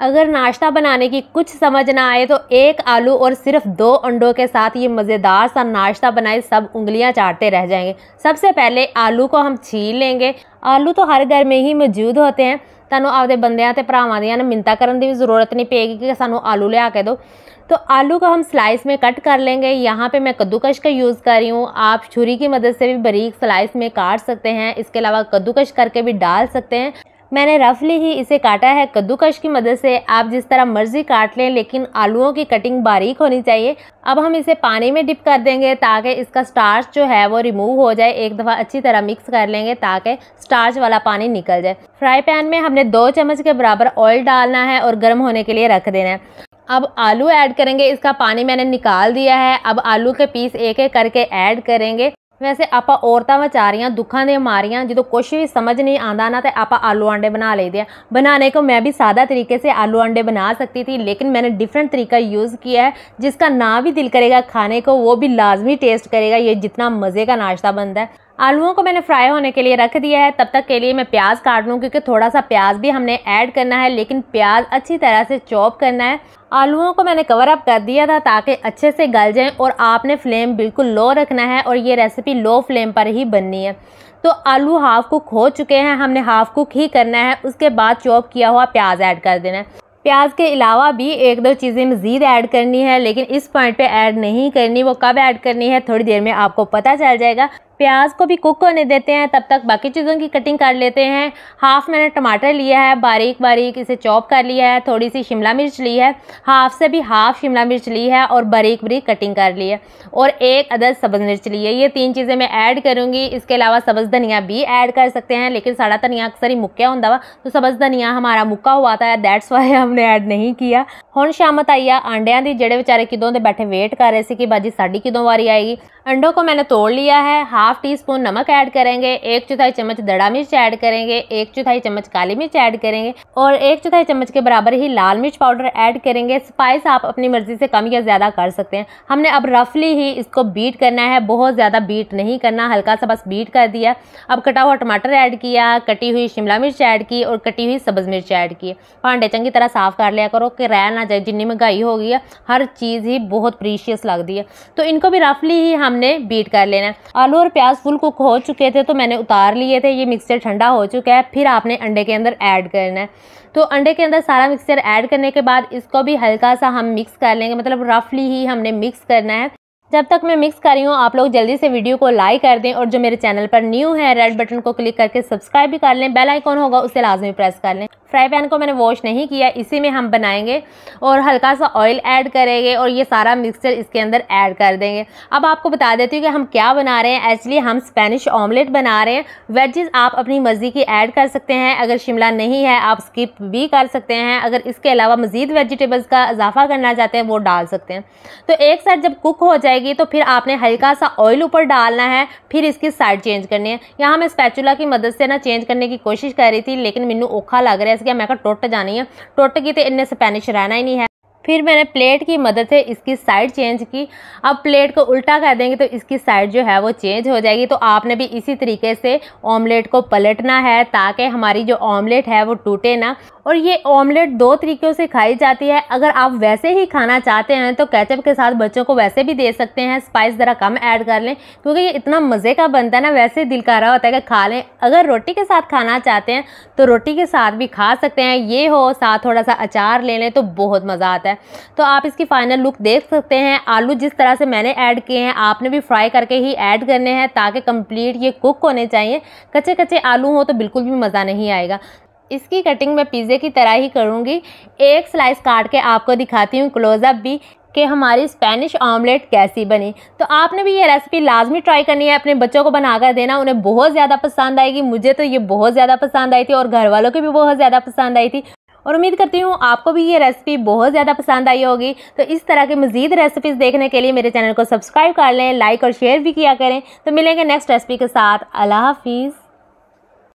अगर नाश्ता बनाने की कुछ समझ ना आए तो एक आलू और सिर्फ दो अंडों के साथ ये मज़ेदार सा नाश्ता बनाए सब उंगलियां चाटते रह जाएंगे सबसे पहले आलू को हम छील लेंगे आलू तो हर घर में ही मौजूद होते हैं ਤੁਹਾਨੂੰ ਆਪਦੇ ਬੰਦਿਆਂ ਤੇ ਭਰਾਵਾਂ ਦੀਆਂ ਨਾ ਮਿੰਤਾ ਕਰਨ ਦੀ ਵੀ ਜ਼ਰੂਰਤ नहीं पेगी कि ਸਾਨੂੰ आलू लिया के दो तो आलू को हम स्लाइस में कट कर लेंगे यहाँ पे मैं कद्दूकश का यूज़ कर रही हूँ आप छुरी की मदद से भी बारीक स्लाइस में काट सकते हैं इसके अलावा कद्दूकश करके भी डाल सकते हैं मैंने रफली ही इसे काटा है कद्दूकश की मदद से। आप जिस तरह मर्ज़ी काट लें, लेकिन आलूओं की कटिंग बारीक होनी चाहिए। अब हम इसे पानी में डिप कर देंगे ताकि इसका स्टार्च जो है वो रिमूव हो जाए। एक दफ़ा अच्छी तरह मिक्स कर लेंगे ताकि स्टार्च वाला पानी निकल जाए। फ्राई पैन में हमने दो चम्मच के बराबर ऑयल डालना है और गर्म होने के लिए रख देना है। अब आलू ऐड करेंगे। इसका पानी मैंने निकाल दिया है। अब आलू के पीस एक एक करके ऐड करेंगे। ਵੈਸੇ ਆਪਾਂ ਔਰਤਾਂ ਵਿਚਾਰੀਆਂ ਦੁੱਖਾਂ ਦੇ ਮਾਰੀਆਂ ਜਦੋਂ ਕੁਝ ਵੀ ਸਮਝ नहीं आता ना तो आप आलू अंडे बना लेते हैं बनाने को मैं भी सादा तरीके से आलू अंडे बना सकती थी लेकिन मैंने डिफरेंट तरीका यूज़ किया है जिसका ना भी दिल करेगा खाने को वो भी लाजमी टेस्ट करेगा ये जितना मज़े का नाश्ता बनता है आलूओं को मैंने फ्राई होने के लिए रख दिया है। तब तक के लिए मैं प्याज काट लूँ, क्योंकि थोड़ा सा प्याज भी हमने ऐड करना है, लेकिन प्याज अच्छी तरह से चॉप करना है। आलूओं को मैंने कवर अप कर दिया था ताकि अच्छे से गल जाएँ, और आपने फ्लेम बिल्कुल लो रखना है, और ये रेसिपी लो फ्लेम पर ही बननी है। तो आलू हाफ़ कुक हो चुके हैं, हमने हाफ़ कुक ही करना है, उसके बाद चॉप किया हुआ प्याज ऐड कर देना है। प्याज के अलावा भी एक दो चीज़ें मज़ीद ऐड करनी है, लेकिन इस पॉइंट पे ऐड नहीं करनी, वो कब ऐड करनी है, थोड़ी देर में आपको पता चल जाएगा। प्याज को भी कुक होने देते हैं, तब तक बाकी चीज़ों की कटिंग कर लेते हैं। हाफ़ मैंने टमाटर लिया है, बारीक बारीक इसे चॉप कर लिया है, थोड़ी सी शिमला मिर्च ली है। हाफ़ से भी हाफ़ शिमला मिर्च ली है और बारीक बारीक कटिंग कर ली है। और एक अदद सब्ज़ मिर्च ली है। ये तीन चीज़ें मैं ऐड करूँगी। इसके अलावा सब्ज़ धनिया भी ऐड कर सकते हैं, लेकिन साड़ा धनिया अक्सर ही मुक्या होंगे वा। तो सब्ज़ धनिया हमारा मुक्का हुआ था दैट्स वाई हमने ऐड नहीं किया। हूँ शामत आई आ आंडिया की जेडे बेचारे किदों के बैठे वेट कर रहे थे कि बाजी साड़ी किदों वारी आएगी। अंडों को मैंने तोड़ लिया है। हाफ़ टी स्पून नमक ऐड करेंगे, एक चौथाई चम्मच दड़ा मिर्च ऐड करेंगे, एक चौथाई चम्मच काली मिर्च ऐड करेंगे और एक चौथाई चम्मच के बराबर ही लाल मिर्च पाउडर ऐड करेंगे। स्पाइस आप अपनी मर्ज़ी से कम या ज़्यादा कर सकते हैं। हमने अब रफली ही इसको बीट करना है। बहुत ज़्यादा बीट नहीं करना, हल्का सा बस बीट कर दिया। अब कटा हुआ टमाटर ऐड किया, कटी हुई शिमला मिर्च ऐड की और कटी हुई सब्ज़ मिर्च ऐड की। भांडे चंगी तरह साफ़ कर लिया करो कि रह ना जाए जितनी महँगाई हो गई है, हर चीज़ ही बहुत प्रीशियस लगती है। तो इनको भी रफली ही हमने बीट कर लेना है। आलू और प्याज फुल कुक हो चुके थे तो मैंने उतार लिए थे। ये मिक्सचर ठंडा हो चुका है, फिर आपने अंडे के अंदर ऐड करना है। तो अंडे के अंदर सारा मिक्सचर ऐड करने के बाद इसको भी हल्का सा हम मिक्स कर लेंगे। मतलब रफली ही हमने मिक्स करना है। जब तक मैं मिक्स कर रही हूँ, आप लोग जल्दी से वीडियो को लाइक कर दें और जो मेरे चैनल पर न्यू है रेड बटन को क्लिक करके सब्सक्राइब भी कर लें बेल आइकॉन होगा, उसे लाजमी प्रेस कर लें। फ्राई पैन को मैंने वॉश नहीं किया, इसी में हम बनाएँगे और हल्का सा ऑयल ऐड करेंगे और ये सारा मिक्सचर इसके अंदर ऐड कर देंगे। अब आपको बता देती हूँ कि हम क्या बना रहे हैं। एक्चुअली हम स्पेनिश ऑमलेट बना रहे हैं। वेजेस आप अपनी मर्ज़ी की ऐड कर सकते हैं। अगर शिमला नहीं है, आप स्किप भी कर सकते हैं। अगर इसके अलावा मज़ीद वेजिटेबल्स का इजाफा करना चाहते हैं, वो डाल सकते हैं। तो एक साथ जब कुक हो जाएगी तो फिर आपने हल्का सा ऑयल ऊपर डालना है, फिर इसकी साइड चेंज करनी है। यहाँ मैं स्पैचुला की मदद से ना चेंज करने की कोशिश कर रही थी, लेकिन मैनू औखा लग रहा है, इसलिए मैं टुट जानी है। टुट गई तो इन्हें स्पेनिश रहना ही नहीं है। फिर मैंने प्लेट की मदद से इसकी साइड चेंज की। अब प्लेट को उल्टा कर देंगे तो इसकी साइड जो है वो चेंज हो जाएगी। तो आपने भी इसी तरीके से ऑमलेट को पलटना है ताकि हमारी जो ऑमलेट है वो टूटे ना। और ये ऑमलेट दो तरीक़ों से खाई जाती है। अगर आप वैसे ही खाना चाहते हैं तो कैचअप के साथ बच्चों को वैसे भी दे सकते हैं। स्पाइस ज़रा कम ऐड कर लें, क्योंकि ये इतना मज़े का बनता है ना, वैसे दिल कर रहा होता है कि खा लें। अगर रोटी के साथ खाना चाहते हैं तो रोटी के साथ भी खा सकते हैं। ये हो, साथ थोड़ा सा अचार ले लें तो बहुत मज़ा आता है। तो आप इसकी फाइनल लुक देख सकते हैं। आलू जिस तरह से मैंने ऐड किए हैं, आपने भी फ्राई करके ही ऐड करने हैं ताकि कंप्लीट ये कुक होने चाहिए। कच्चे कच्चे आलू हो तो बिल्कुल भी मज़ा नहीं आएगा। इसकी कटिंग मैं पिज़्ज़े की तरह ही करूँगी। एक स्लाइस काट के आपको दिखाती हूँ क्लोज़अप भी कि हमारी स्पेनिश ऑमलेट कैसी बनी। तो आपने भी ये रेसिपी लाजमी ट्राई करनी है, अपने बच्चों को बनाकर देना। उन्हें बहुत ज़्यादा पसंद आएगी। मुझे तो ये बहुत ज़्यादा पसंद आई थी और घर वालों को भी बहुत ज़्यादा पसंद आई थी। और उम्मीद करती हूँ आपको भी ये रेसिपी बहुत ज़्यादा पसंद आई होगी। तो इस तरह की मजीद रेसिपीज़ देखने के लिए मेरे चैनल को सब्सक्राइब कर लें लाइक और शेयर भी किया करें। तो मिलेंगे नेक्स्ट रेसिपी के साथ। अल्लाह हाफिज़।